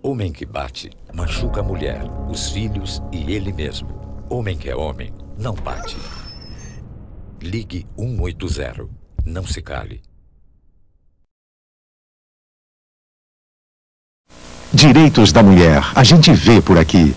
Homem que bate, machuca a mulher, os filhos e ele mesmo. Homem que é homem, não bate. Ligue 180. Não se cale. Direitos da mulher. A gente vê por aqui.